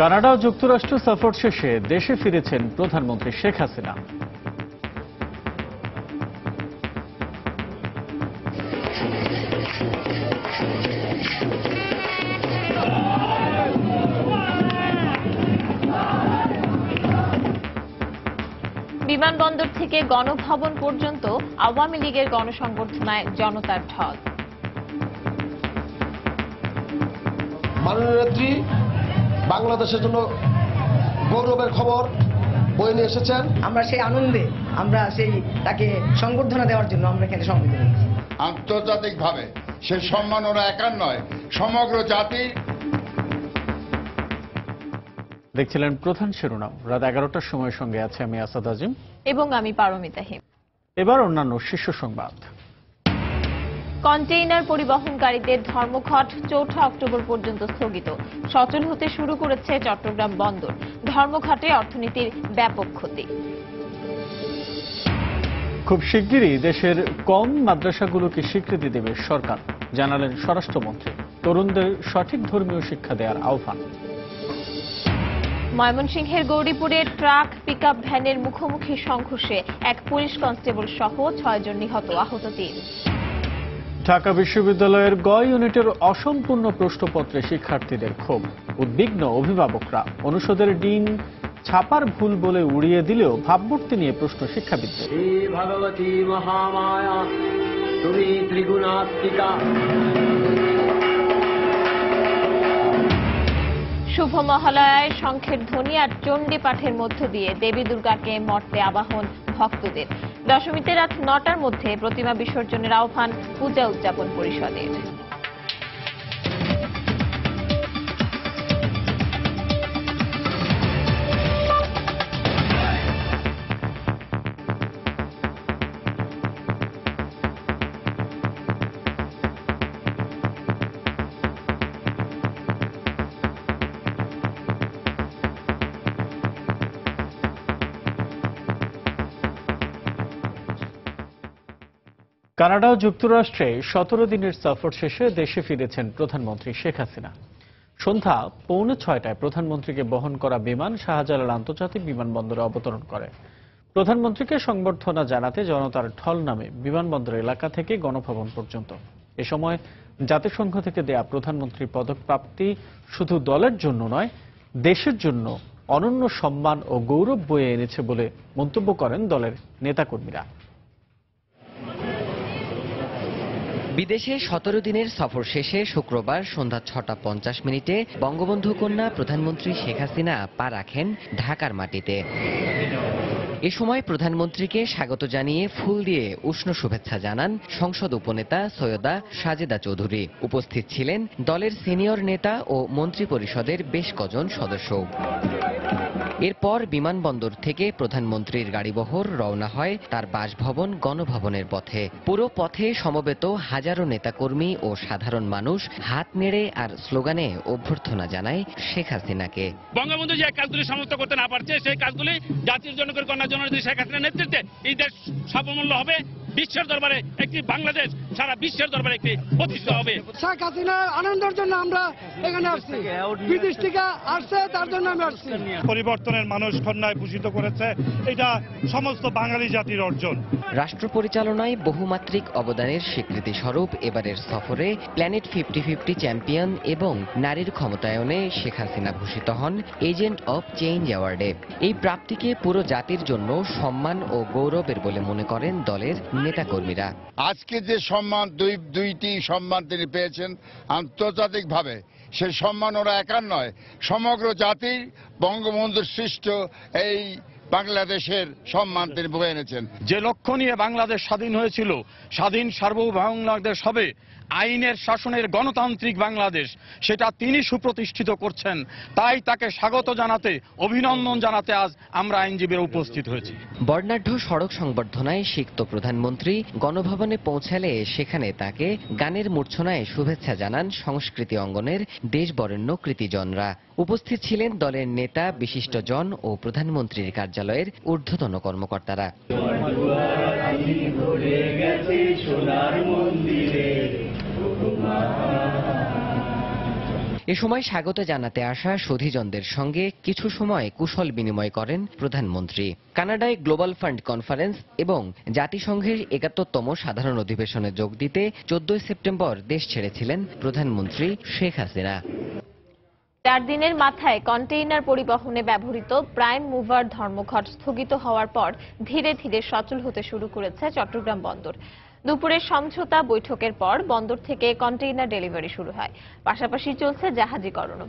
Canada ও যুক্তরাষ্ট্র সফর শেষে দেশে ফিরেছেন প্রধানমন্ত্রী শেখ হাসিনা। বিমানবন্দর থেকে গণভবন পর্যন্ত আওয়ামী লীগের গণসংবর্ধনায় জনতার ঢল। মাননীয় বাংলাদেশের জন্য গৌরবের খবর বয়ে নিয়ে এসেছেন। আমরা সেই আনন্দে আমরা সেই তাকে সংবর্ধনা দেওয়ার জন্য আমরা এখানে সমবেত হয়েছি। আন্তর্জাতিকভাবে সে সম্মান ওরা একার নয় সমগ্র জাতি। দেখছিলেন প্রধান শিরোনাম। রাত এগারোটার সময়ের সঙ্গে আছে আমি আসাদ আজিম। এবং আমি পারমিতা হিম। এবার অন্যান্য শীর্ষ সংবাদ। কন্টেইনার পরিবহনকারীদের ধর্মঘট চৌঠা অক্টোবর পর্যন্ত স্থগিত। সচল হতে শুরু করেছে চট্টগ্রাম বন্দর। ধর্মঘটে অর্থনীতির ব্যাপক ক্ষতি। খুব শিগগিরই দেশের কম মাদ্রাসাগুলোকে স্বীকৃতি দেবে সরকার জানালেন স্বরাষ্ট্রমন্ত্রী। তরুণদের সঠিক ধর্মীয় শিক্ষা দেওয়ার আহ্বান। ময়মনসিংহের গৌরীপুরে ট্রাক পিকআপ ভ্যানের মুখোমুখি সংঘর্ষে এক পুলিশ কনস্টেবল সহ ছয়জন নিহত আহত তিন। ঢাকা বিশ্ববিদ্যালয়ের গ ইউনিটের অসম্পূর্ণ প্রশ্নপত্রে শিক্ষার্থীদের ক্ষোভ। উদ্বিগ্ন অভিভাবকরা অনুষদের ডিন ছাপার ভুল বলে উড়িয়ে দিলেও ভাবমূর্তি নিয়ে প্রশ্ন শিক্ষাবিদদের। শ্রী ভগবতী মহামায়া তুমি ত্রিগুণাত্মিকা। শুভ মহালয়ায় শঙ্খের ধ্বনি আর চণ্ডী পাঠের মধ্য দিয়ে দেবী দুর্গাকে মর্তে আবাহন ভক্তদের। দশমীতে রাত নটার মধ্যে প্রতিমা বিসর্জনের আহ্বান পূজা উদযাপন পরিষদের। কানাডা ও যুক্তরাষ্ট্রে সতেরো দিনের সফর শেষে দেশে ফিরেছেন প্রধানমন্ত্রী শেখ হাসিনা। সন্ধ্যা পৌনে ছয়টায় প্রধানমন্ত্রীকে বহন করা বিমান শাহজালাল আন্তর্জাতিক বিমানবন্দরে অবতরণ করে। প্রধানমন্ত্রীকে সংবর্ধনা জানাতে জনতার ঢল নামে বিমানবন্দর এলাকা থেকে গণভবন পর্যন্ত। এ সময় জাতিসংঘ থেকে দেয়া প্রধানমন্ত্রীর পদক প্রাপ্তি শুধু দলের জন্য নয়, দেশের জন্য অনন্য সম্মান ও গৌরব বয়ে এনেছে বলে মন্তব্য করেন দলের নেতাকর্মীরা। বিদেশে সতেরো দিনের সফর শেষে শুক্রবার সন্ধ্যা ছটা পঞ্চাশ মিনিটে বঙ্গবন্ধু কন্যা প্রধানমন্ত্রী শেখ হাসিনা পা রাখেন ঢাকার মাটিতে। এ সময় প্রধানমন্ত্রীকে স্বাগত জানিয়ে ফুল দিয়ে উষ্ণ শুভেচ্ছা জানান সংসদ উপনেতা সৈয়দা সাজেদা চৌধুরী। উপস্থিত ছিলেন দলের সিনিয়র নেতা ও মন্ত্রী পরিষদের বেশ কজন সদস্য। এরপর বিমানবন্দর থেকে প্রধানমন্ত্রীর গাড়িবহর রওনা হয় তার বাসভবন গণভবনের পথে। পুরো পথে সমবেত হাজারো নেতাকর্মী ও সাধারণ মানুষ হাত নেড়ে আর স্লোগানে অভ্যর্থনা জানায় শেখ হাসিনাকে। বঙ্গবন্ধু যে কাজগুলি সমাপ্ত করতে না পারছে, সেই কাজগুলি জাতির জন্য করে কন্যার জন্য শেখ হাসিনার নেতৃত্বে এই দেশ সাফল্য হবে। বিশ্বের দরবারে একটি বাংলাদেশ সারা বিশ্বের দরবারে একটি প্রতিষ্ঠা হবে। শেখ হাসিনার আনন্দের জন্য আমরা এখানে আসছি। বিদেশ থেকে আসছে তার জন্য আমি আসছি। পরিবর্তনের মানুষ কন্যায় ভূষিত করেছে এটা সমস্ত বাঙালি জাতির অর্জন। রাষ্ট্র পরিচালনায় বহুমাত্রিক অবদানের স্বীকৃতি স্বরূপ এবারের সফরে প্ল্যানেট ফিফটি ফিফটি চ্যাম্পিয়ন এবং নারীর ক্ষমতায়নে শেখ হাসিনা ভূষিত হন এজেন্ট অব চেঞ্জ অ্যাওয়ার্ডে এই প্রাপ্তিকে পুরো জাতির জন্য সম্মান ও গৌরবের বলে মনে করেন দলের নেতাকর্মীরা। আজকে যে সম্মান দুই দুইটি সম্মান তিনি পেয়েছেন আন্তর্জাতিকভাবে সে সম্মান ওরা একার নয় সমগ্র জাতির বঙ্গবন্ধুর সৃষ্ট এই বাংলাদেশের সম্মান তিনি বয়ে এনেছেন। যে লক্ষ্য নিয়ে বাংলাদেশ স্বাধীন হয়েছিল স্বাধীন সার্বভৌম বাংলাদেশ হবে আইনের শাসনের গণতান্ত্রিক বাংলাদেশ সেটা তিনি সুপ্রতিষ্ঠিত করছেন। তাই তাকে স্বাগত জানাতে অভিনন্দন জানাতে আজ আমরা আইনজীবীরা উপস্থিত হয়েছি। বর্ণাঢ্য সড়ক সংবর্ধনায় সিক্ত প্রধানমন্ত্রী গণভবনে পৌঁছালে সেখানে তাকে গানের মূর্ছনায় শুভেচ্ছা জানান সংস্কৃতি অঙ্গনের দেশবরেণ্য কৃতিজনরা। উপস্থিত ছিলেন দলের নেতা বিশিষ্টজন ও প্রধানমন্ত্রীর কার্যালয়ের ঊর্ধ্বতন কর্মকর্তারা। এ সময় স্বাগত জানাতে আসা সুধীজনদের সঙ্গে কিছু সময় কুশল বিনিময় করেন প্রধানমন্ত্রী। কানাডায় গ্লোবাল ফান্ড কনফারেন্স এবং জাতিসংঘের একাত্তরতম সাধারণ অধিবেশনে যোগ দিতে চোদ্দই সেপ্টেম্বর দেশ ছেড়েছিলেন প্রধানমন্ত্রী শেখ হাসিনা। চার দিনের মাথায় কন্টেইনার পরিবহনে ব্যবহৃত প্রাইম মুভার ধর্মঘট স্থগিত হওয়ার পর ধীরে ধীরে সচল হতে শুরু করেছে চট্টগ্রাম বন্দর। দুপুরে সমঝোতা বৈঠকের পর বন্দর থেকে কন্টেইনার ডেলিভারি শুরু হয়। পাশাপাশি চলছে জাহাজীকরণও।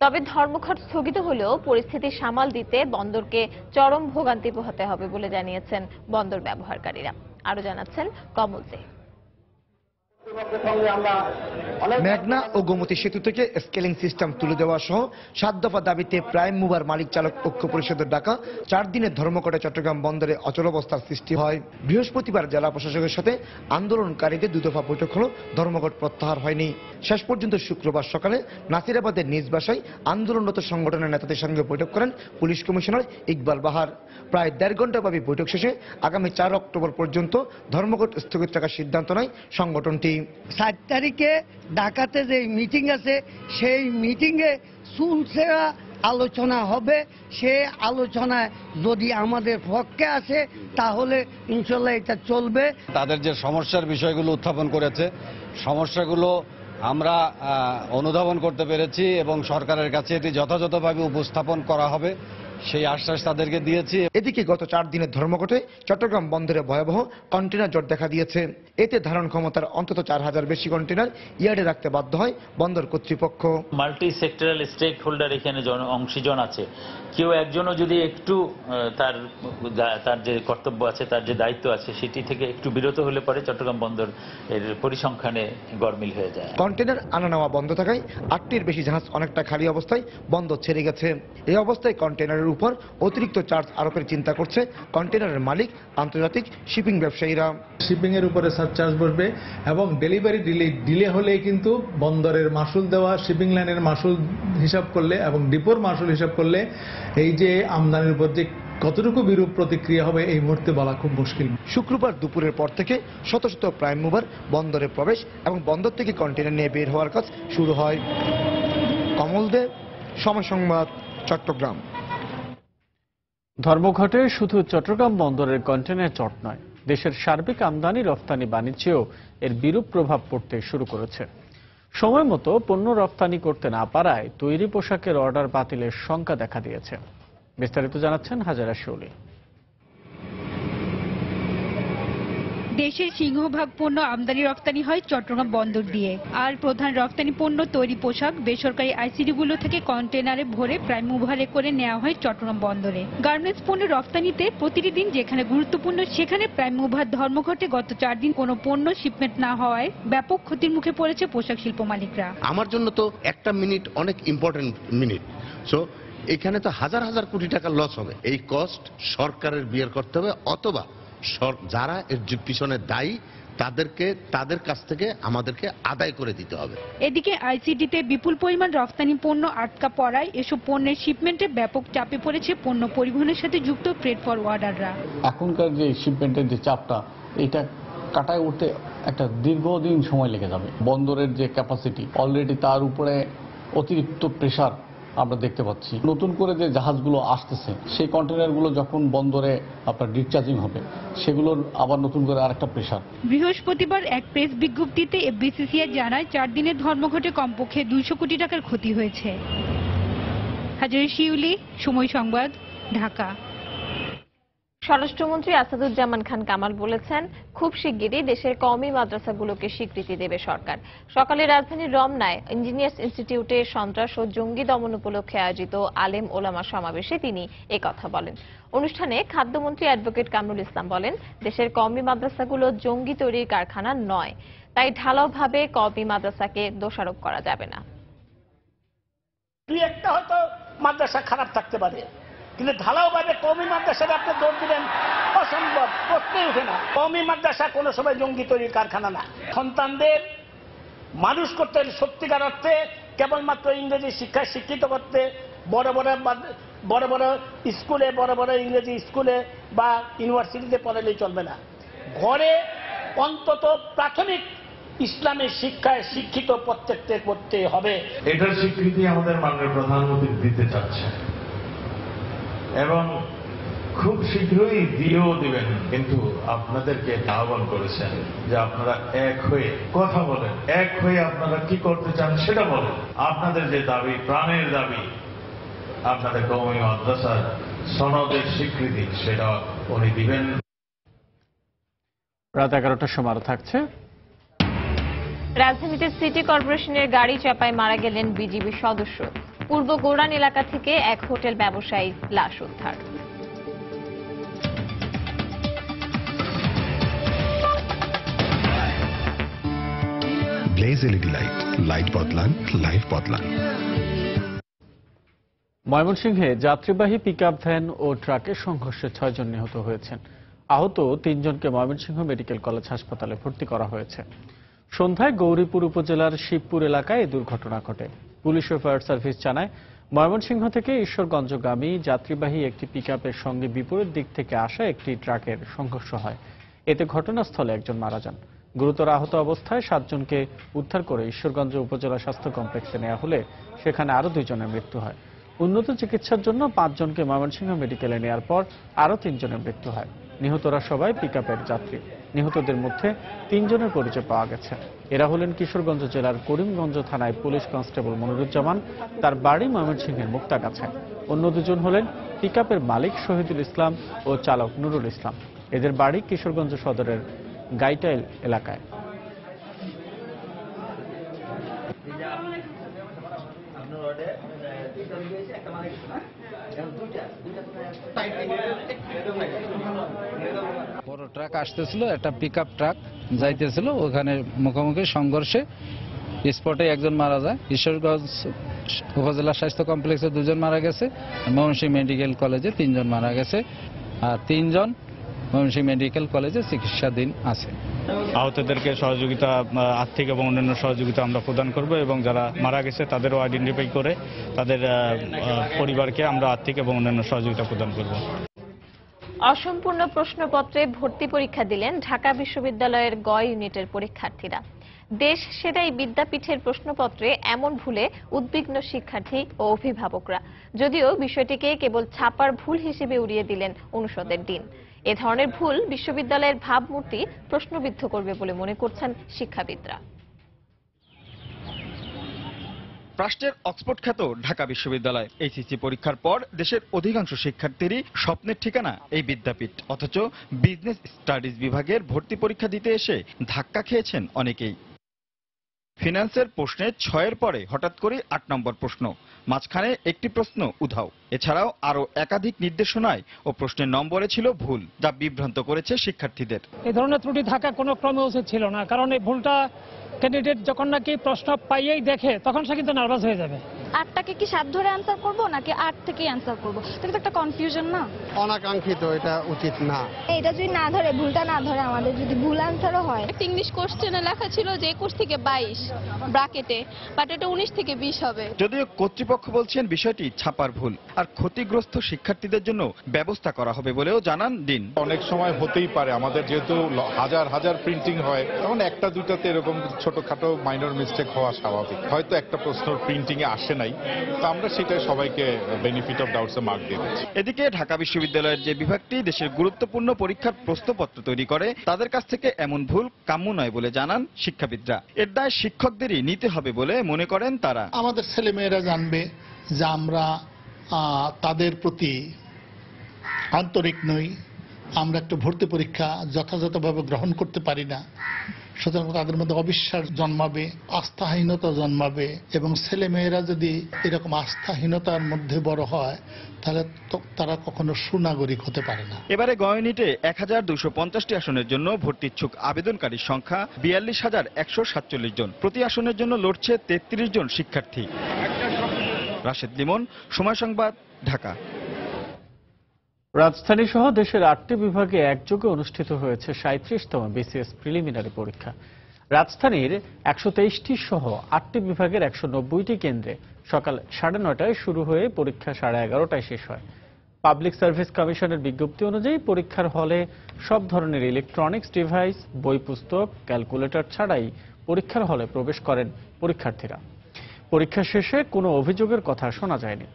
তবে ধর্মঘট স্থগিত হলেও পরিস্থিতি সামাল দিতে বন্দরকে চরম ভোগান্তি পোহাতে হবে বলে জানিয়েছেন বন্দর ব্যবহারকারীরা। আরও জানাচ্ছেন কমল দে। মেঘনা ও গোমতী সেতু থেকে স্কেলিং সিস্টেম তুলে দেওয়া সহ সাত দফা দাবিতে প্রাইম মুভার মালিক চালক ঐক্য পরিষদের ডাকা চার দিনের ধর্মঘটে চট্টগ্রাম বন্দরে অচলাবস্থার সৃষ্টি হয়। বৃহস্পতিবার জেলা প্রশাসকের সাথে আন্দোলনকারীদের দুই দফা বৈঠক হলো, ধর্মঘট প্রত্যাহার হয়নি। শেষ পর্যন্ত শুক্রবার সকালে নাসিরাবাদের নিজ বাসায় আন্দোলনরত সংগঠনের নেতাদের সঙ্গে বৈঠক করেন পুলিশ কমিশনার ইকবাল বাহার। প্রায় দেড় ঘণ্টাব্যাপী বৈঠক শেষে আগামী চার অক্টোবর পর্যন্ত ধর্মঘট স্থগিত রাখার সিদ্ধান্ত নেয় সংগঠনটি। সাত তারিখে ঢাকাতে যে মিটিং আছে, সেই মিটিংয়ে সুলসেরা আলোচনা হবে। সে আলোচনায় যদি আমাদের পক্ষে আসে, তাহলে ইনশাল্লাহ এটা চলবে। তাদের যে সমস্যার বিষয়গুলো উত্থাপন করেছে, সমস্যাগুলো আমরা অনুধাবন করতে পেরেছি এবং সরকারের কাছে এটি যথাযথভাবে উপস্থাপন করা হবে। সেই আশ্বাস তাদেরকে দিয়েছি। এদিকে গত চার দিনের ধর্মঘটে চট্টগ্রাম বন্দরে ভয়াবহ কন্টেনার জট দেখা দিয়েছে। এতে ধারণ ক্ষমতার অন্তত চার হাজার বেশি কন্টেনার ইয়ার্ডে রাখতে বাধ্য হয় বন্দর কর্তৃপক্ষ। মাল্টি সেক্টরাল স্টেক হোল্ডার এখানে অংশীজন আছে। কেউ একজনও যদি একটু তার তার যে কর্তব্য আছে তার যে দায়িত্ব আছে সেটি থেকে একটু বিরত হলে পরে চট্টগ্রাম বন্দর এর পরিসংখ্যানে গরমিল হয়ে যায়। কন্টেনার আনা নেওয়া বন্ধ থাকায় আটটির বেশি জাহাজ অনেকটা খালি অবস্থায় বন্দর ছেড়ে গেছে। এই অবস্থায় কন্টেনারের উপর অতিরিক্ত চার্জ আরোপের চিন্তা করছে কন্টেনারের মালিক আন্তর্জাতিক শিপিং ব্যবসায়ীরা। শিপিং এর উপরে সারচার্জ বসবে এবং ডেলিভারি ডিলে ডিলে হলে কিন্তু বন্দরের মাসুল দেওয়া শিপিং লাইনের মাসুল হিসাব করলে এবং ডিপোর মাসুল হিসাব করলে এই যে আমদানির উপর যে কতটুকু বিরূপ প্রতিক্রিয়া হবে এই মুহূর্তে বলা খুব মুশকিল। শুক্রবার দুপুরের পর থেকে শত শত প্রাইম মুভার বন্দরে প্রবেশ এবং বন্দর থেকে কন্টেনার নিয়ে বের হওয়ার কাজ শুরু হয়। কমল দেব সময় সংবাদ চট্টগ্রাম। ধর্মঘটে শুধু চট্টগ্রাম বন্দরের কন্টেনার চট নয়, দেশের সার্বিক আমদানি, রফতানি, বাণিজ্যেও এর বিরূপ প্রভাব পড়তে শুরু করেছে। সময় মতো পণ্য রফতানি করতে না পারায় তৈরি পোশাকের অর্ডার বাতিলের শঙ্কা দেখা দিয়েছে। বিস্তারিত জানাচ্ছেন হাজারা শৌলী দেশের সিংহভাগ পণ্য আমদানি রপ্তানি হয় চট্টগ্রাম বন্দর দিয়ে। আর প্রধান রপ্তানি পণ্য তৈরি পোশাক, বেসরকারি আইসিডিগুলো থেকে কন্টেনারে ভরে প্রায় মুভারে করে নেওয়া হয় চট্টগ্রাম বন্দরে। গার্মেন্টস পণ্য রপ্তানিতে প্রতিটি দিন যেখানে গুরুত্বপূর্ণ, সেখানে প্রায় মুভার ধর্মঘটে গত চার দিন কোনো পণ্য শিপমেন্ট না হওয়ায় ব্যাপক ক্ষতির মুখে পড়েছে পোশাক শিল্প মালিকরা। আমার জন্য তো একটা মিনিট অনেক ইম্পর্টেন্ট মিনিট সো এখানে তো হাজার হাজার কোটি টাকা লস হবে। এই কস্ট সরকারের বিয়ার করতে হবে, অথবা যারা এর পিছনে দায়ী তাদেরকে তাদের কাছ থেকে আমাদেরকে আদায় করে দিতে হবে। এদিকে আইসিডিতে বিপুল পরিমাণ রপ্তানি পণ্য আটকা পড়ায় এসব পণ্যের শিপমেন্টে ব্যাপক চাপে পড়েছে পণ্য পরিবহনের সাথে যুক্ত ফ্রেড ফরওয়ার্ডাররা এখনকার যে শিপমেন্টের যে চাপটা এটা কাটায় উঠতে একটা দীর্ঘদিন সময় লেগে যাবে। বন্দরের যে ক্যাপাসিটি অলরেডি তার উপরে অতিরিক্ত প্রেসার আমরা দেখতে পাচ্ছি। নতুন করে যে জাহাজগুলো আসতেছে, সেই কন্টেনারগুলো যখন বন্দরে আপনার ডিসচার্জিং হবে, সেগুলোর আবার নতুন করে আরেকটা প্রেশার বৃহস্পতিবার এক প্রেস বিজ্ঞপ্তিতে এফবিসিসিআই জানায়, চার দিনের ধর্মঘটে কমপক্ষে দুইশো কোটি টাকার ক্ষতি হয়েছে। হাজারি শিউলি, সময় সংবাদ, ঢাকা। স্বরাষ্ট্রমন্ত্রী আসাদুজ্জামান খান কামাল বলেছেন, খুব শিগগিরই দেশের কওমি মাদ্রাসাগুলোকে স্বীকৃতি দেবে সরকার। সকালে রাজধানীর রমনায় ইঞ্জিনিয়ার্স ইনস্টিটিউটে সন্ত্রাস ও জঙ্গি দমন উপলক্ষে আয়োজিত আলেম ওলামা সমাবেশে তিনি কথা বলেন। অনুষ্ঠানে খাদ্যমন্ত্রী অ্যাডভোকেট কামরুল ইসলাম বলেন, দেশের কওমি মাদ্রাসাগুলো জঙ্গি তৈরির কারখানা নয়, তাই ঢালাওভাবে কওমি মাদ্রাসাকে দোষারোপ করা যাবে না। দুই একটা হয়তো মাদ্রাসা খারাপ থাকতে পারে। কিন্তু ঢালাওভাবে কমি মাদ্রাসার আপনি দৌড় দিলেন, অসম্ভব, প্রশ্নই উঠে না। কমি মাদ্রাসা কোনো সময় জঙ্গি তৈরির কারখানা না। সন্তানদের মানুষ করতে সত্যিকার অর্থে কেবলমাত্র ইংরেজি শিক্ষায় শিক্ষিত করতে, বড় বড় বড় বড় স্কুলে, বড় বড় ইংরেজি স্কুলে বা ইউনিভার্সিটিতে পড়ালেই চলবে না। ঘরে অন্তত প্রাথমিক ইসলামের শিক্ষায় শিক্ষিত প্রত্যেককে করতে হবে। এটার স্বীকৃতি আমাদের মাননীয় প্রধানমন্ত্রী দিতে চাচ্ছে এবং খুব শীঘ্রই দিয়েও দিবেন কিন্তু আপনাদেরকে আহ্বান করেছেন যে আপনারা এক হয়ে কথা বলেন এক হয়ে আপনারা কি করতে চান সেটা বলেন। আপনাদের যে দাবি প্রাণের দাবি আপনাদের কৌমি মাদ্রাসার সনদের স্বীকৃতি সেটা উনি দিবেন। রাত এগারোটার সময় আরও থাকছে। রাজধানীতে সিটি কর্পোরেশনের গাড়ি চাপায় মারা গেলেন বিজিবি সদস্য। পূর্ব গোরান এলাকা থেকে এক হোটেল ব্যবসায়ীর লাশ উদ্ধার। ব্লেজ এলইডি লাইট লাইট বদলান লাইফ বদলান। ময়মনসিংহে যাত্রীবাহী পিকআপ ভ্যান ও ট্রাকের সংঘর্ষে ছয়জন নিহত হয়েছেন। আহত তিনজনকে ময়মনসিংহ মেডিকেল কলেজ হাসপাতালে ভর্তি করা হয়েছে। সন্ধ্যায় গৌরীপুর উপজেলার শিবপুর এলাকায় এই দুর্ঘটনা ঘটে। পুলিশ ও ফায়ার সার্ভিস জানায়, ময়মনসিংহ থেকে ঈশ্বরগঞ্জগামী যাত্রীবাহী একটি পিকআপের সঙ্গে বিপরীত দিক থেকে আসা একটি ট্রাকের সংঘর্ষ হয়। এতে ঘটনাস্থলে একজন মারা যান। গুরুতর আহত অবস্থায় সাতজনকে উদ্ধার করে ঈশ্বরগঞ্জ উপজেলা স্বাস্থ্য কমপ্লেক্সে নেওয়া হলে সেখানে আরও দুইজনের মৃত্যু হয়। উন্নত চিকিৎসার জন্য পাঁচজনকে ময়মনসিংহ মেডিকেলে নেওয়ার পর আরও তিনজনের মৃত্যু হয়। নিহতরা সবাই পিকআপের যাত্রী। নিহতদের মধ্যে তিনজনের পরিচয় পাওয়া গেছে। এরা হলেন কিশোরগঞ্জ জেলার করিমগঞ্জ থানায় পুলিশ কনস্টেবল মনিরুজ্জামান, তার বাড়ি ময়মনসিংহের মুক্তাগাছায় অন্য দুজন হলেন পিকআপের মালিক শহীদুল ইসলাম ও চালক নুরুল ইসলাম। এদের বাড়ি কিশোরগঞ্জ সদরের গাইটাইল এলাকায়। বড় ট্রাক আসতেছিল, একটা পিক ট্রাক যাইতেছিল, ওখানে মুখোমুখি সংঘর্ষে স্পটে একজন মারা যায়। ঈশ্বরগঞ্জ উপজেলা স্বাস্থ্য কমপ্লেক্সে দুজন মারা গেছে, ময়মনসিংহ মেডিকেল কলেজে তিনজন মারা গেছে, আর তিনজন ময়মনসিংহ মেডিকেল কলেজে চিকিৎসাধীন আছে। আহতদেরকে সহযোগিতা আর্থিক এবং অন্যান্য সহযোগিতা আমরা প্রদান করব এবং যারা মারা গেছে তাদেরও আইডেন্টিফাই করে তাদের পরিবারকে আমরা আর্থিক এবং অন্যান্য সহযোগিতা প্রদান করব। অসম্পূর্ণ প্রশ্নপত্রে ভর্তি পরীক্ষা দিলেন ঢাকা বিশ্ববিদ্যালয়ের গ ইউনিটের পরীক্ষার্থীরা। দেশ সেরাই বিদ্যাপীঠের প্রশ্নপত্রে এমন ভুলে উদ্বিগ্ন শিক্ষার্থী ও অভিভাবকরা। যদিও বিষয়টিকে কেবল ছাপার ভুল হিসেবে উড়িয়ে দিলেন অনুষদের দিন এ ধরনের ভুল বিশ্ববিদ্যালয়ের ভাবমূর্তি প্রশ্নবিদ্ধ করবে বলে মনে করছেন শিক্ষাবিদরা। রাষ্ট্রের অক্সফোর্ড খ্যাত ঢাকা বিশ্ববিদ্যালয়। এইচএসসি পরীক্ষার পর দেশের অধিকাংশ শিক্ষার্থীরই স্বপ্নের ঠিকানা এই বিদ্যাপীঠ। অথচ বিজনেস স্টাডিজ বিভাগের ভর্তি পরীক্ষা দিতে এসে ধাক্কা খেয়েছেন অনেকেই। ফিনান্সের প্রশ্নে ছয়ের পরে হঠাৎ করে আট নম্বর প্রশ্ন, মাঝখানে একটি প্রশ্ন উধাও। এছাড়াও আরও একাধিক নির্দেশনায় ও প্রশ্নের নম্বরে ছিল ভুল, যা বিভ্রান্ত করেছে শিক্ষার্থীদের। এ ধরনের ত্রুটি থাকা কোনো ক্রমে উচিত ছিল না, কারণ এই ভুলটা ক্যান্ডিডেট যখন নাকি প্রশ্ন পাইয়েই দেখে, তখন সে কিন্তু নার্ভাস হয়ে যাবে। আটটাকে কি সাত ধরে অ্যান্সার করব নাকি আট থেকে অ্যান্সার করব? এটা তো একটা কনফিউশন না? অনাকাঙ্ক্ষিত এটা উচিত না। এটা যদি না ধরে ভুলটা না ধরে আমাদের যদি ভুল অ্যান্সারও হয়। একটা ইংলিশ কোশ্চেনে লেখা ছিল যে একুশ থেকে বাইশ ব্রাকেটে বাট এটা উনিশ থেকে বিশ হবে। যদিও কর্তৃপক্ষ বলছেন বিষয়টি ছাপার ভুল আর ক্ষতিগ্রস্ত শিক্ষার্থীদের জন্য ব্যবস্থা করা হবে বলেও জানান দিন অনেক সময় হতেই পারে আমাদের যেহেতু হাজার হাজার প্রিন্টিং হয় তখন একটা দুইটাতে এরকম ছোটখাটো মাইনর মিস্টেক হওয়া স্বাভাবিক। হয়তো একটা প্রশ্ন প্রিন্টিং এ আসে নাই। তো আমরা সেটা সবাইকে বেনিফিট অফ ডাউটস মার্ক দিয়ে দিচ্ছি। এদিকে ঢাকা বিশ্ববিদ্যালয়ের যে বিভাগটি দেশের গুরুত্বপূর্ণ পরীক্ষার প্রশ্নপত্র তৈরি করে তাদের কাছ থেকে এমন ভুল কাম্য নয় বলে জানান শিক্ষাবিদরা। এর দায় শিক্ষকদেরই নিতে হবে বলে মনে করেন তারা। আমাদের ছেলেমেয়েরা জানবে যে আমরা আহ, তাদের প্রতি আন্তরিক নই। আমরা একটা ভর্তি পরীক্ষা যথাযথভাবে গ্রহণ করতে পারি না। সুতরাং তাদের মধ্যে অবিশ্বাস জন্মাবে, আস্থাহীনতা জন্মাবে এবং ছেলেমেয়েরা যদি এরকম আস্থাহীনতার মধ্যে বড় হয়, তাহলে তারা কখনো সুনাগরিক হতে পারে না। এবারে গ ইউনিটে এক হাজার দুশো পঞ্চাশটি আসনের জন্য ভর্তি ইচ্ছুক আবেদনকারীর সংখ্যা বিয়াল্লিশ হাজার একশো সাতচল্লিশ জন। প্রতি আসনের জন্য লড়ছে তেত্রিশ জন শিক্ষার্থী। রাশেদ লিমন, সময় সংবাদ, ঢাকা। রাজধানী সহ দেশের আটটি বিভাগে একযোগে অনুষ্ঠিত হয়েছে সাঁত্রিশতম বিসিএস প্রিলিমিনারি পরীক্ষা। রাজধানীর একশো তেইশটি সহ আটটি বিভাগের একশো নব্বইটি কেন্দ্রে সকাল সাড়ে নটায় শুরু হয়ে পরীক্ষা সাড়ে এগারোটায় শেষ হয়। পাবলিক সার্ভিস কমিশনের বিজ্ঞপ্তি অনুযায়ী পরীক্ষার হলে সব ধরনের ইলেকট্রনিক্স ডিভাইস, বই পুস্তক, ক্যালকুলেটর ছাড়াই পরীক্ষার হলে প্রবেশ করেন পরীক্ষার্থীরা। পরীক্ষা শেষে কোনো অভিযোগের কথা শোনা যায়নি।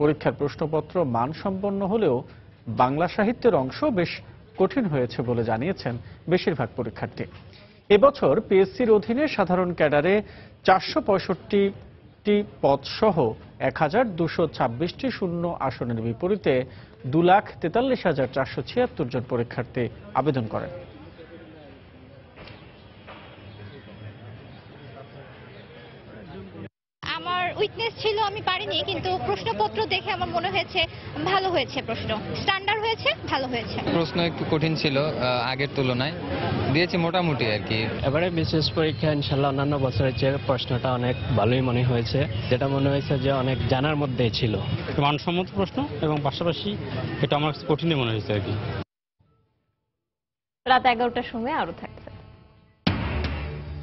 পরীক্ষার প্রশ্নপত্র মানসম্পন্ন হলেও বাংলা সাহিত্যের অংশ বেশ কঠিন হয়েছে বলে জানিয়েছেন বেশিরভাগ পরীক্ষার্থী। এবছর পিএসসির অধীনে সাধারণ ক্যাডারে চারশো পঁয়ষট্টিটি পদ সহ এক হাজার দুশো ছাব্বিশটি শূন্য আসনের বিপরীতে দু লাখ তেতাল্লিশ হাজার চারশো ছিয়াত্তর জন পরীক্ষার্থী আবেদন করেন আমার উইকনেস ছিল আমি পারিনি কিন্তু প্রশ্নপত্র দেখে আমার মনে হয়েছে ভালো হয়েছে প্রশ্ন। স্ট্যান্ডার্ড হয়েছে ভালো হয়েছে। প্রশ্ন একটু কঠিন ছিল আগের তুলনায়। দিয়েছি মোটামুটি আর কি। এবারে বিশেষ পরীক্ষা ইনশাল্লাহ অন্যান্য বছরের চেয়ে প্রশ্নটা অনেক ভালোই মনে হয়েছে। যেটা মনে হয়েছে যে অনেক জানার মধ্যে ছিল। মানসম্মত প্রশ্ন এবং পাশাপাশি এটা আমার কঠিনই মনে হয়েছে আর কি। রাত এগারোটার সময় আরও থাকছে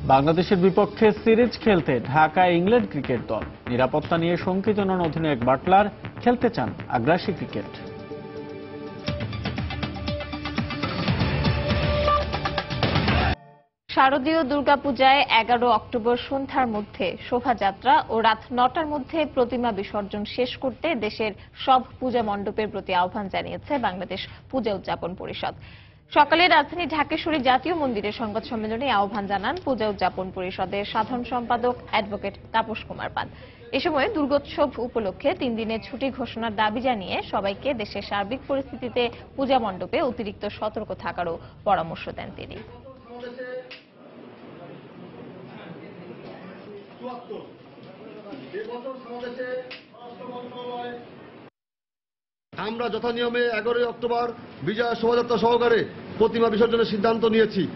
বাংলাদেশের বিপক্ষে সিরিজ খেলতে ঢাকা ইংল্যান্ড ক্রিকেট দল। নিরাপত্তা নিয়ে শঙ্কিত নন অধিনায়ক বাটলার। খেলতে চান আগ্রাসী ক্রিকেট। শারদীয় দুর্গাপূজায় এগারো অক্টোবর সন্ধ্যার মধ্যে শোভাযাত্রা ও রাত নটার মধ্যে প্রতিমা বিসর্জন শেষ করতে দেশের সব পূজা মণ্ডপের প্রতি আহ্বান জানিয়েছে বাংলাদেশ পূজা উদযাপন পরিষদ। সকালে রাজধানী ঢাকেশ্বরী জাতীয় মন্দিরে সংবাদ সম্মেলনে আহ্বান জানান পূজা উদযাপন পরিষদের সাধারণ সম্পাদক অ্যাডভোকেট তাপস কুমার পাল। এ সময় দুর্গোৎসব উপলক্ষে তিন দিনের ছুটি ঘোষণার দাবি জানিয়ে সবাইকে দেশের সার্বিক পরিস্থিতিতে পূজা মণ্ডপে অতিরিক্ত সতর্ক থাকারও পরামর্শ দেন তিনি। আমরা যথা নিয়মে এগারোই অক্টোবর বিজয়া শোভাযাত্রা সহকারে প্রতিমা বিসর্জনের সিদ্ধান্ত নিয়েছি।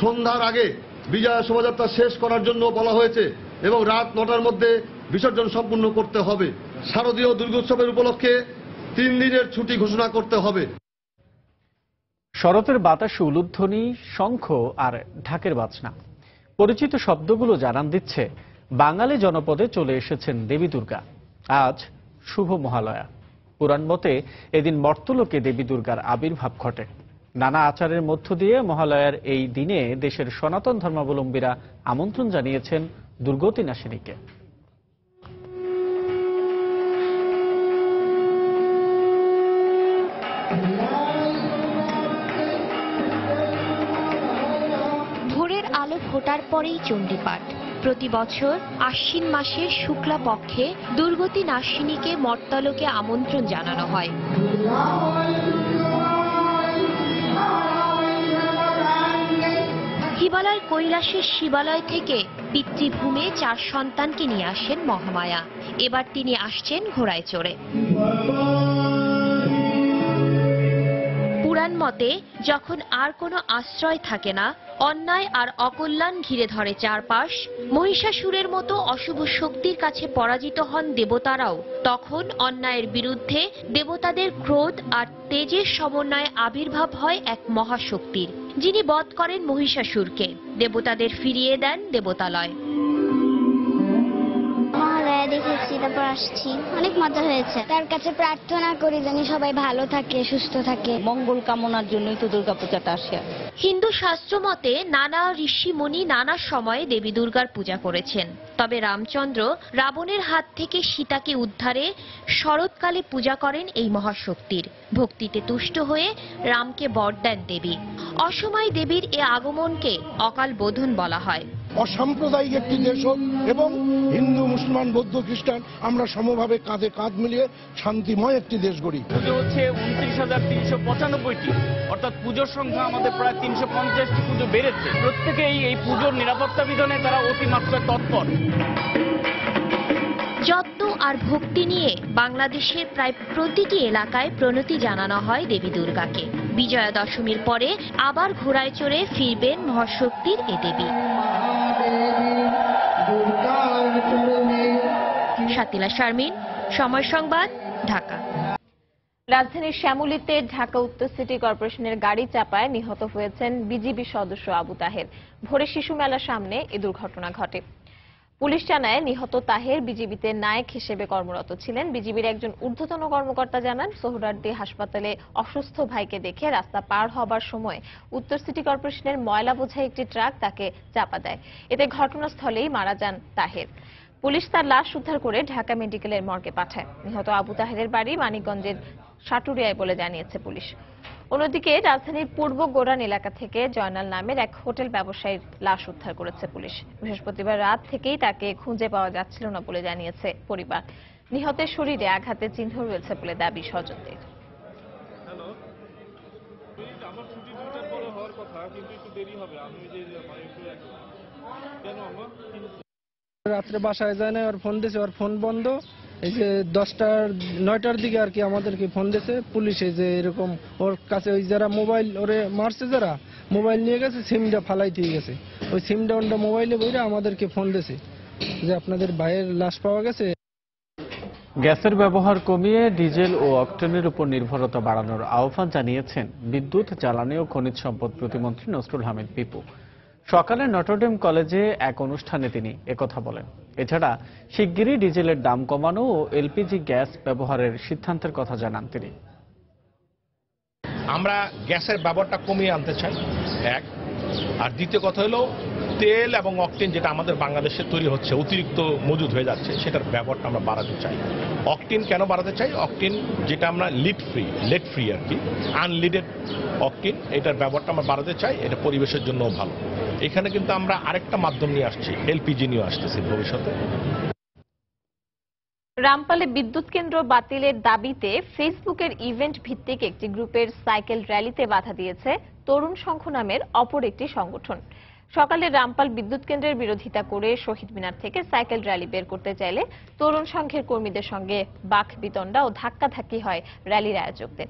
সন্ধ্যার আগে বিজয়া শোভাযাত্রা শেষ করার জন্য বলা হয়েছে এবং রাত নটার মধ্যে বিসর্জন সম্পূর্ণ করতে হবে। শারদীয় দুর্গোৎসবের উপলক্ষে তিন দিনের ছুটি ঘোষণা করতে হবে। শরতের বাতাসে উলুধ্বনি, শঙ্খ আর ঢাকের বাজনা। পরিচিত শব্দগুলো জানান দিচ্ছে, বাঙালি জনপদে চলে এসেছেন দেবী দুর্গা। আজ শুভ মহালয়া। পুরাণ মতে, এদিন মর্তলোকে দেবী দুর্গার আবির্ভাব ঘটে। নানা আচারের মধ্য দিয়ে মহালয়ার এই দিনে দেশের সনাতন ধর্মাবলম্বীরা আমন্ত্রণ জানিয়েছেন দুর্গতি নাশিনীকে ভোরের আলো ফোটার পরেই চণ্ডীপাঠ। প্রতি বছর আশ্বিন মাসের শুক্লা পক্ষে দুর্গতি নাসিনীকে মর্তালোকে আমন্ত্রণ জানানো হয়। হিমালয় কৈলাসের শিবালয় থেকে পিতৃভূমে চার সন্তানকে নিয়ে আসেন মহামায়া। এবার তিনি আসছেন ঘোড়ায় চড়ে। পুরাণ মতে, যখন আর কোনো আশ্রয় থাকে না, অন্যায় আর অকল্যাণ ঘিরে ধরে চারপাশ, মহিষাসুরের মতো অশুভ শক্তির কাছে পরাজিত হন দেবতারাও, তখন অন্যায়ের বিরুদ্ধে দেবতাদের ক্রোধ আর তেজের সমন্বয়ে আবির্ভাব হয় এক মহাশক্তির, যিনি বধ করেন মহিষাসুরকে। দেবতাদের ফিরিয়ে দেন দেবতালয়। দেখেছি তারপর আসছি। অনেক মজা হয়েছে। তার কাছে প্রার্থনা করি যেন সবাই ভালো থাকে সুস্থ থাকে। মঙ্গল কামনার জন্যই তো দুর্গাপূজাটা আসে। হিন্দু শাস্ত্র মতে নানা ঋষি মুনি নানা সময়ে দেবী দুর্গার পূজা করেছেন। তবে রামচন্দ্র রাবণের হাত থেকে সীতাকে উদ্ধারে শরৎকালে পূজা করেন এই মহাশক্তির। ভক্তিতে তুষ্ট হয়ে রামকে বর দেন দেবী। অসময় দেবীর এ আগমনকে অকাল বোধন বলা হয়। অসাম্প্রদায়িক একটি দেশ হোক এবং হিন্দু মুসলমান বৌদ্ধ খ্রিস্টান আমরা সমভাবে কাঁধে কাঁধ মিলিয়ে শান্তিময় একটি দেশ গড়ি। পুজো হচ্ছে উনত্রিশ হাজার তিনশো পঁচানব্বইটি অর্থাৎ পুজোর সংখ্যা আমাদের প্রায় তিনশো পঞ্চাশটি পুজো বেড়েছে। প্রত্যেকেই এই পুজোর নিরাপত্তা বিধানে তারা অতিমাত্রায় তৎপর। যত্ন আর ভক্তি নিয়ে বাংলাদেশের প্রায় প্রতিটি এলাকায় প্রণতি জানানো হয় দেবী দুর্গাকে। বিজয়া দশমীর পরে আবার ঘোড়ায় চড়ে ফিরবেন মহাশক্তির এ দেবী। শাতিলা শারমিন, সময় সংবাদ, ঢাকা। রাজধানীর শ্যামলীতে ঢাকা উত্তর সিটি কর্পোরেশনের গাড়ি চাপায় নিহত হয়েছেন বিজিবি সদস্য আবু তাহের। ভোরে শিশু মেলার সামনে এ দুর্ঘটনা ঘটে। পুলিশ জানায়, নিহত তাহের বিজিবিতে নায়ক হিসেবে কর্মরত ছিলেন। বিজিবির একজন ঊর্ধ্বতন কর্মকর্তা জানান সোহরার্দি হাসপাতালে অসুস্থ ভাইকে দেখে রাস্তা পার হবার সময় উত্তর সিটি কর্পোরেশনের ময়লা বোঝাই একটি ট্রাক তাকে চাপা দেয়। এতে ঘটনাস্থলেই মারা যান তাহের। পুলিশ তার লাশ উদ্ধার করে ঢাকা মেডিকেলের মর্গে পাঠায়। নিহত আবু তাহেরের বাড়ি মানিকগঞ্জের সাটুরিয়ায় বলে জানিয়েছে পুলিশ। অন্যদিকে রাজধানীর পূর্ব গোরান এলাকা থেকে জয়নাল নামের এক হোটেল ব্যবসায়ীর লাশ উদ্ধার করেছে পুলিশ। বৃহস্পতিবার রাত থেকেই তাকে খুঁজে পাওয়া যাচ্ছিল না বলে জানিয়েছে পরিবার। নিহতের শরীরে আঘাতের চিহ্ন রয়েছে বলে দাবি স্বজনদের। রাত্রে বাসায় যায় না ওর ফোন দিয়েছে ওর ফোন বন্ধ। এই যে দশটার, নয়টার দিকে আর কি আমাদেরকে ফোন দিয়েছে, পুলিশে যে এরকম ওর কাছে ওই যারা মোবাইল ওরে মারছে যারা মোবাইল নিয়ে গেছে সিমটা ফালাই দিয়ে গেছে। ওই সিমটা ওনটা মোবাইলে বইরা আমাদেরকে ফোন দিয়েছে যে আপনাদের ভাইয়ের লাশ পাওয়া গেছে। গ্যাসের ব্যবহার কমিয়ে ডিজেল ও অকটেনের উপর নির্ভরতা বাড়ানোর আহ্বান জানিয়েছেন বিদ্যুৎ, জ্বালানি ও খনিজ সম্পদ প্রতিমন্ত্রী নসরুল হামিদ পিপু। সকালে নটরডেম কলেজে এক অনুষ্ঠানে তিনি একথা বলেন। এছাড়া শিগগিরই ডিজেলের দাম কমানো ও এলপিজি গ্যাস ব্যবহারের সিদ্ধান্তের কথা জানান তিনি। আমরা গ্যাসের ব্যবহারটা কমিয়ে আনতে চাই, এক। আর দ্বিতীয় কথা হলো তেল এবং অকটেন যেটা আমাদের বাংলাদেশে তৈরি হচ্ছে, অতিরিক্ত মজুদ হয়ে যাচ্ছে, সেটার ব্যবহারটা আমরা বাড়াতে চাই। অকটিন কেন বাড়াতে চাই? অকটিন যেটা আমরা লিড ফ্রি লেড ফ্রি আর কি আনলিডেড অকটিন, এটার ব্যবহারটা আমরা বাড়াতে চাই, এটা পরিবেশের জন্যও ভালো। এখানে কিন্তু আমরা আরেকটা মাধ্যম নিয়ে আসছি, এলপিজি নিয়ে আসতেছি ভবিষ্যতে। রামপালে বিদ্যুৎ কেন্দ্র বাতিলের দাবিতে ফেসবুকের ইভেন্ট ভিত্তিক একটি গ্রুপের সাইকেল র্যালিতে বাধা দিয়েছে তরুণ সংঘ নামের অপর একটি সংগঠন। সকালে রামপাল বিদ্যুৎ কেন্দ্রের বিরোধিতা করে শহীদ মিনার থেকে সাইকেল র্যালি বের করতে চাইলে তরুণ সংঘের কর্মীদের সঙ্গে বাক বিতণ্ডা ও ধাক্কাধাক্কি হয় র্যালির আয়োজকদের।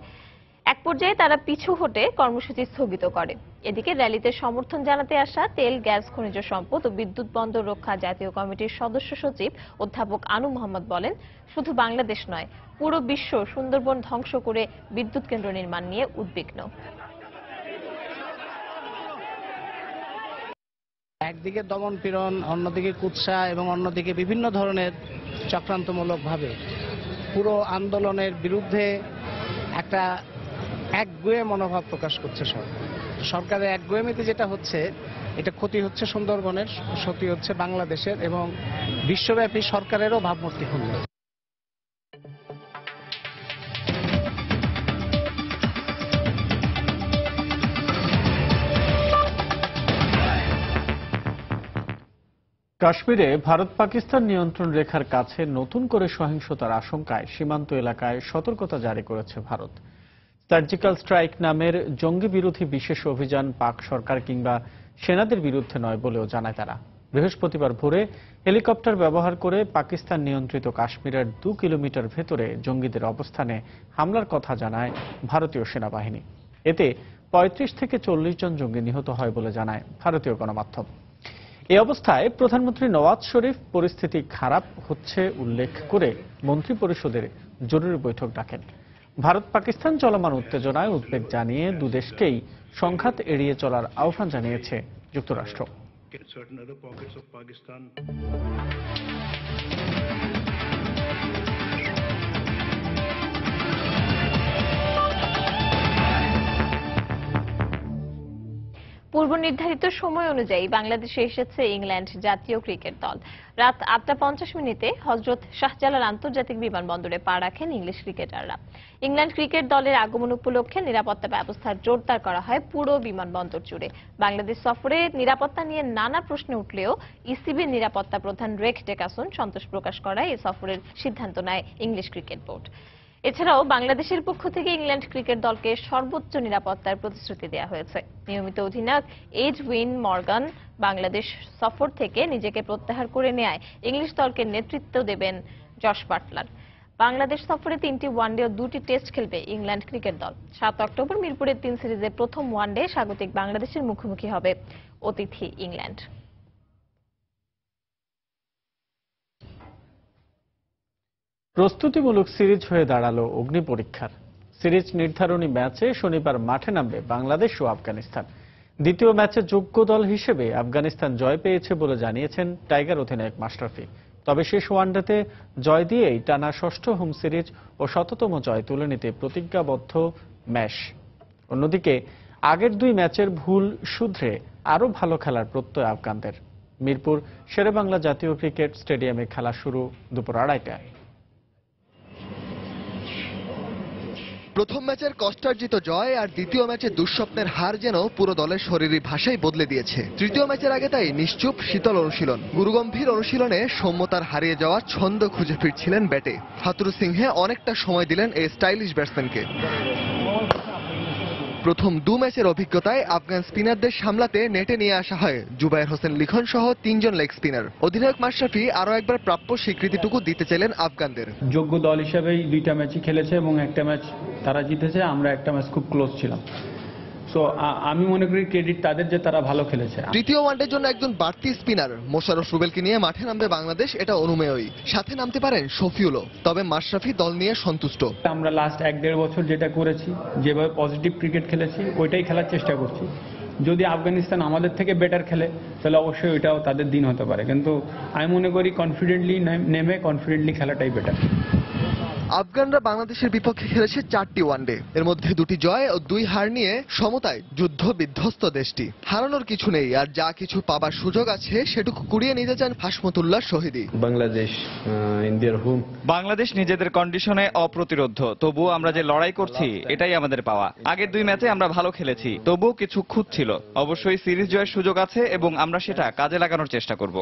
এক পর্যায়ে তারা পিছু হটে কর্মসূচি স্থগিত করে। এদিকে র্যালিতে সমর্থন জানাতে আসা তেল, গ্যাস, খনিজ সম্পদ ও বিদ্যুৎ বন্দর রক্ষা জাতীয় কমিটির সদস্য সচিব অধ্যাপক আনু মোহাম্মদ বলেন, শুধু বাংলাদেশ নয়, পুরো বিশ্ব সুন্দরবন ধ্বংস করে বিদ্যুৎ কেন্দ্র নির্মাণ নিয়ে উদ্বিগ্ন। একদিকে দমন পীড়ন, অন্যদিকে কুৎসা এবং অন্যদিকে বিভিন্ন ধরনের চক্রান্তমূলকভাবে। পুরো আন্দোলনের বিরুদ্ধে একটা একগুয়ে মনোভাব প্রকাশ করছে সরকার। সরকারের একগুয়েমিতে যেটা হচ্ছে, এটা ক্ষতি হচ্ছে সুন্দরবনের, ক্ষতি হচ্ছে বাংলাদেশের এবং বিশ্বব্যাপী সরকারেরও ভাবমূর্তি ক্ষুণ্ণ কাশ্মীরে ভারত পাকিস্তান নিয়ন্ত্রণ রেখার কাছে নতুন করে সহিংসতার আশঙ্কায় সীমান্ত এলাকায় সতর্কতা জারি করেছে ভারত। সার্জিক্যাল স্ট্রাইক নামের জঙ্গি বিরোধী বিশেষ অভিযান পাক সরকার কিংবা সেনাদের বিরুদ্ধে নয় বলেও জানায় তারা। বৃহস্পতিবার ভোরে হেলিকপ্টার ব্যবহার করে পাকিস্তান নিয়ন্ত্রিত কাশ্মীরের দু কিলোমিটার ভেতরে জঙ্গিদের অবস্থানে হামলার কথা জানায় ভারতীয় সেনাবাহিনী। এতে পঁয়ত্রিশ থেকে চল্লিশ জন জঙ্গি নিহত হয় বলে জানায় ভারতীয় গণমাধ্যম। এই অবস্থায় প্রধানমন্ত্রী নওয়াজ শরীফ পরিস্থিতি খারাপ হচ্ছে উল্লেখ করে মন্ত্রী পরিষদের জরুরি বৈঠক ডাকেন। ভারত পাকিস্তান চলমান উত্তেজনায় উদ্বেগ জানিয়ে দুদেশকেই সংঘাত এড়িয়ে চলার আহ্বান জানিয়েছে যুক্তরাষ্ট্র। পূর্ব নির্ধারিত সময় অনুযায়ী বাংলাদেশে এসেছে ইংল্যান্ড জাতীয় ক্রিকেট দল। রাত আটটা পঞ্চাশ মিনিটে হজরত শাহজালাল আন্তর্জাতিক বিমানবন্দরে পা রাখেন ইংলিশ ক্রিকেটাররা। ইংল্যান্ড ক্রিকেট দলের আগমন উপলক্ষে নিরাপত্তা ব্যবস্থা জোরদার করা হয় পুরো বিমানবন্দর জুড়ে। বাংলাদেশ সফরে নিরাপত্তা নিয়ে নানা প্রশ্ন উঠলেও ইসিবির নিরাপত্তা প্রধান রেক টেকাসন সন্তোষ প্রকাশ করায় এই সফরের সিদ্ধান্ত নেয় ইংলিশ ক্রিকেট বোর্ড। এছাড়াও বাংলাদেশের পক্ষ থেকে ইংল্যান্ড ক্রিকেট দলকে সর্বোচ্চ নিরাপত্তার প্রতিশ্রুতি দেওয়া হয়েছে। নিয়মিত অধিনায়ক এজ উইন মর্গান বাংলাদেশ সফর থেকে নিজেকে প্রত্যাহার করে নেয় ইংলিশ দলকে নেতৃত্ব দেবেন জশ বাটলার। বাংলাদেশ সফরে তিনটি ওয়ানডে ও দুটি টেস্ট খেলবে ইংল্যান্ড ক্রিকেট দল। সাত অক্টোবর মিরপুরের তিন সিরিজের প্রথম ওয়ানডে স্বাগতিক বাংলাদেশের মুখোমুখি হবে অতিথি ইংল্যান্ড। প্রস্তুতিমূলক সিরিজ হয়ে দাঁড়াল অগ্নি পরীক্ষার। সিরিজ নির্ধারণী ম্যাচে শনিবার মাঠে নামবে বাংলাদেশ ও আফগানিস্তান। দ্বিতীয় ম্যাচে যোগ্য দল হিসেবে আফগানিস্তান জয় পেয়েছে বলে জানিয়েছেন টাইগার অধিনায়ক মাশরাফি তবে শেষ ওয়ানডেতে জয় দিয়েই টানা ষষ্ঠ হোম সিরিজ ও শততম জয় তুলে নিতে প্রতিজ্ঞাবদ্ধ ম্যাশ অন্যদিকে, আগের দুই ম্যাচের ভুল শুধরে আরও ভালো খেলার প্রত্যয় আফগানদের। মিরপুর, শেরেবাংলা জাতীয় ক্রিকেট স্টেডিয়ামে খেলা শুরু দুপুর আড়াইটায়। প্রথম ম্যাচের কষ্টার্জিত জয় আর দ্বিতীয় ম্যাচে দুঃস্বপ্নের হার যেন পুরো দলের শরীরী ভাষাই বদলে দিয়েছে। তৃতীয় ম্যাচের আগে তাই নিশ্চুপ, শীতল অনুশীলন। গুরুগম্ভীর অনুশীলনে সৌম্যতার হারিয়ে যাওয়া ছন্দ খুঁজে ফিরছিলেন ব্যাটে। হাতুরু সিংহে অনেকটা সময় দিলেন এই স্টাইলিশ ব্যাটসম্যানকে। প্রথম দু ম্যাচের অভিজ্ঞতায় আফগান স্পিনারদের সামলাতে নেটে নিয়ে আসা হয়। জুবায়ের হোসেন লিখন সহ তিনজন লেগ স্পিনার। অধিনায়ক মাশরাফি আরও একবার প্রাপ্য স্বীকৃতিটুকু দিতে চাইলেন আফগানদের। যোগ্য দল হিসেবেই দুইটা ম্যাচই খেলেছে এবং একটা ম্যাচ তারা জিতেছে, আমরা একটা ম্যাচ খুব ক্লোজ ছিলাম। সো আমি মনে করি ক্রেডিট তাদের যে তারা ভালো খেলেছে। তৃতীয় ওয়ানডের জন্য একজন বাড়তি স্পিনার মোশাররফ রুবেলকে নিয়ে মাঠে নামবে বাংলাদেশ এটা অনুমেয়ই। সাথে নামতে পারেন শফিউলও তবে মাশরাফি দল নিয়ে সন্তুষ্ট। আমরা লাস্ট এক দেড় বছর যেটা করেছি যেভাবে পজিটিভ ক্রিকেট খেলেছি ওইটাই খেলার চেষ্টা করছি। যদি আফগানিস্তান আমাদের থেকে বেটার খেলে তাহলে অবশ্যই ওইটাও তাদের দিন হতে পারে। কিন্তু আমি মনে করি কনফিডেন্টলি নেমে কনফিডেন্টলি খেলাটাই বেটার আফগানরা বাংলাদেশের বিপক্ষে খেলেছে চারটি ওয়ানডে এর মধ্যে দুটি জয় ও দুই হার নিয়ে সমতায় যুদ্ধ বিধ্বস্ত দেশটি। হারানোর কিছু নেই আর যা কিছু পাবার সুযোগ আছে সেটুকু কুড়িয়ে নিতে চান হাসমতুল্লাহ শহীদি বাংলাদেশ ইন্ডিয়ার হোম। বাংলাদেশ নিজেদের কন্ডিশনে অপ্রতিরোধ তবুও আমরা যে লড়াই করছি এটাই আমাদের পাওয়া। আগের দুই ম্যাচে আমরা ভালো খেলেছি তবুও কিছু খুঁত ছিল। অবশ্যই সিরিজ জয়ের সুযোগ আছে এবং আমরা সেটা কাজে লাগানোর চেষ্টা করব।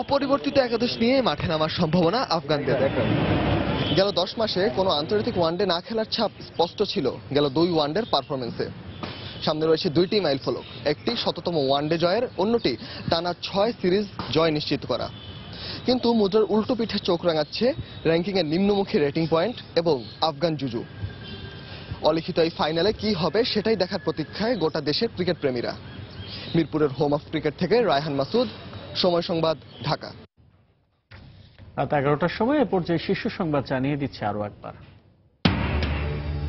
অপরিবর্তিত একাদশ নিয়ে মাঠে নামার সম্ভাবনা আফগান আফগানদের গেল দশ মাসে কোনো আন্তর্জাতিক ওয়ানডে না খেলার ছাপ স্পষ্ট ছিল গেল দুই ওয়ানডের পারফরমেন্সে। সামনে রয়েছে দুইটি মাইল ফলক একটি শততম ওয়ানডে জয়ের অন্যটি টানা ছয় সিরিজ জয় নিশ্চিত করা। কিন্তু মুদ্রার উল্টো পিঠে চোখ রাঙাচ্ছে র্যাঙ্কিংয়ের নিম্নমুখী রেটিং পয়েন্ট এবং আফগান জুজু। অলিখিত এই ফাইনালে কি হবে সেটাই দেখার প্রতীক্ষায় গোটা দেশের ক্রিকেট প্রেমীরা। মিরপুরের হোম অফ ক্রিকেট থেকে রায়হান মাসুদ সময় সংবাদ ঢাকা। রাত এগারোটার সময় এ পর্যায়ে শীর্ষ সংবাদ জানিয়ে দিচ্ছে আরও একবার।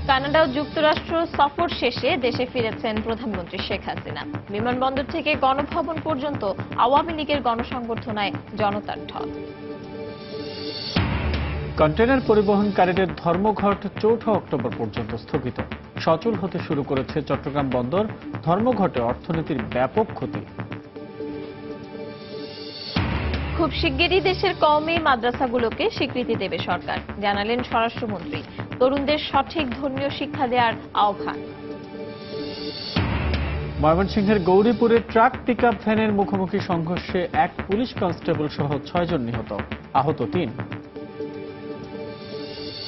কানাডা ও যুক্তরাষ্ট্র সফর শেষে দেশে ফিরেছেন প্রধানমন্ত্রী শেখ হাসিনা। বিমানবন্দর থেকে গণভবন পর্যন্ত আওয়ামী লীগের গণসংবর্ধনায় জনতার ঢল কন্টেনার পরিবহনকারীদের ধর্মঘট চৌঠা অক্টোবর পর্যন্ত স্থগিত। সচল হতে শুরু করেছে চট্টগ্রাম বন্দর। ধর্মঘটে অর্থনীতির ব্যাপক ক্ষতি। খুব শিগগিরই দেশের কওমি মাদ্রাসাগুলোকে স্বীকৃতি দেবে সরকার জানালেন স্বরাষ্ট্রমন্ত্রী। তরুণদের সঠিক ধর্মীয় শিক্ষা দেওয়ার আহ্বান। ময়মনসিংহের গৌরীপুরে ট্রাক পিকআপ ভ্যানের মুখোমুখি সংঘর্ষে এক পুলিশ কনস্টেবল সহ ছয়জন নিহত আহত তিন।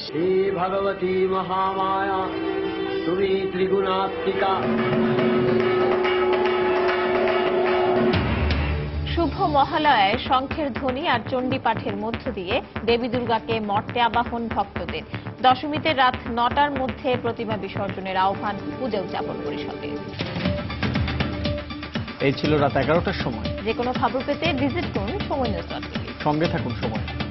শ্রী ভগবতী মহামায়া তুমি ত্রিগুণাত্মিকা। শুভ মহালয়ায় শঙ্খের ধ্বনি আর চণ্ডী পাঠের মধ্য দিয়ে দেবী দুর্গাকে মর্তে আবাহন ভক্তদের। দশমীতে রাত নটার মধ্যে প্রতিমা বিসর্জনের আহ্বান পূজা উদযাপন পরিষদে। এই ছিল রাত এগারোটার সময়। যে কোনো খবর পেতে ভিজিট করুন সময় নিউজ সঙ্গে থাকুন সময়।